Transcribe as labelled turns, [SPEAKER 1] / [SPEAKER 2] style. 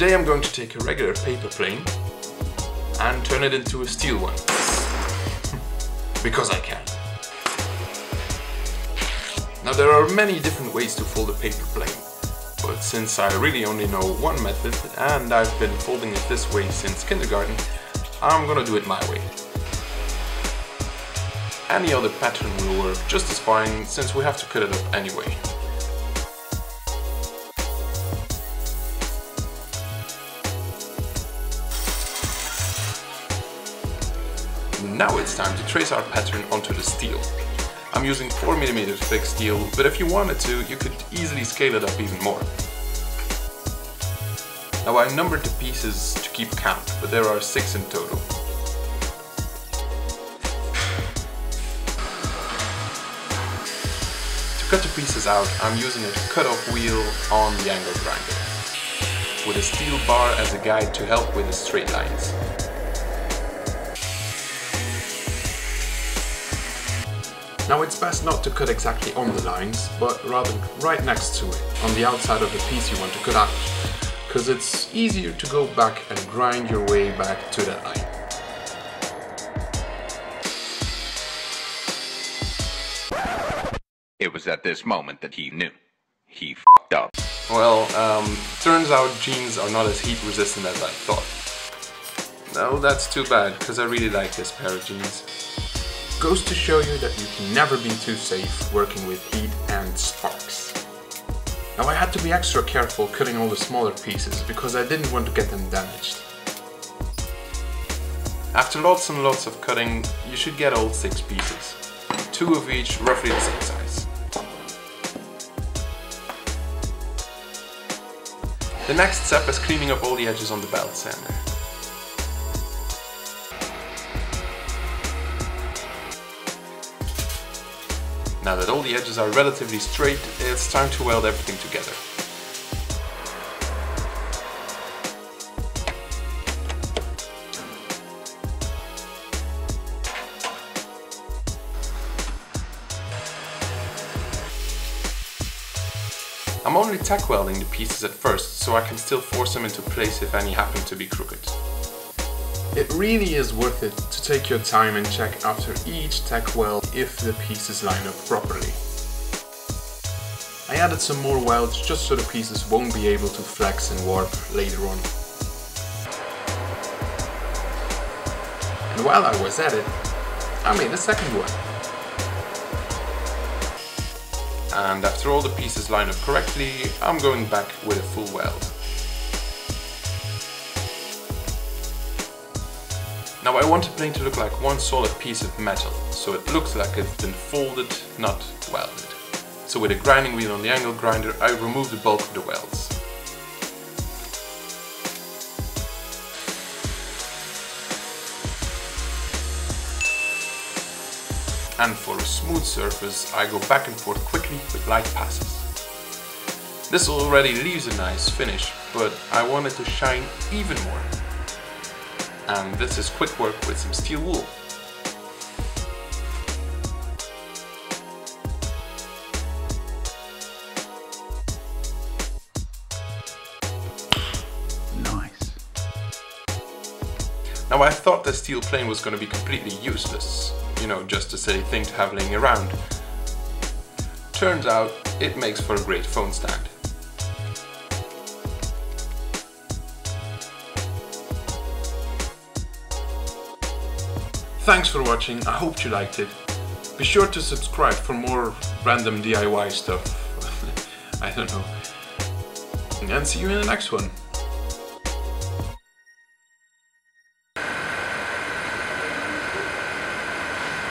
[SPEAKER 1] Today I'm going to take a regular paper plane and turn it into a steel one. because I can. Now there are many different ways to fold a paper plane, but since I really only know one method and I've been folding it this way since kindergarten, I'm gonna do it my way. Any other pattern will work just as fine since we have to cut it up anyway. Now it's time to trace our pattern onto the steel. I'm using 4mm thick steel, but if you wanted to, you could easily scale it up even more. Now I numbered the pieces to keep count, but there are six in total. To cut the pieces out, I'm using a cut-off wheel on the angle grinder, with a steel bar as a guide to help with the straight lines. Now it's best not to cut exactly on the lines, but rather right next to it, on the outside of the piece you want to cut out, because it's easier to go back and grind your way back to that line.
[SPEAKER 2] It was at this moment that he knew. He f***ed up.
[SPEAKER 1] Well, um, turns out jeans are not as heat resistant as I thought. No, that's too bad, because I really like this pair of jeans. Goes to show you that you can never be too safe working with heat and sparks. Now I had to be extra careful cutting all the smaller pieces because I didn't want to get them damaged. After lots and lots of cutting, you should get all six pieces. Two of each roughly the same size. The next step is cleaning up all the edges on the belt sander. Now that all the edges are relatively straight, it's time to weld everything together. I'm only tack welding the pieces at first, so I can still force them into place if any happen to be crooked. It really is worth it to take your time and check after each tack weld if the pieces line up properly. I added some more welds just so the pieces won't be able to flex and warp later on. And while I was at it, I made a second one. And after all the pieces line up correctly, I'm going back with a full weld. Now I want the plane to look like one solid piece of metal, so it looks like it's been folded, not welded. So with a grinding wheel on the angle grinder, I remove the bulk of the welds. And for a smooth surface, I go back and forth quickly with light passes. This already leaves a nice finish, but I want it to shine even more and this is quick work with some steel wool.
[SPEAKER 2] Nice.
[SPEAKER 1] Now I thought the steel plane was going to be completely useless, you know, just a silly thing to have laying around. Turns out it makes for a great phone stand. Thanks for watching, I hope you liked it. Be sure to subscribe for more random DIY stuff. I don't know. And see you in the next one.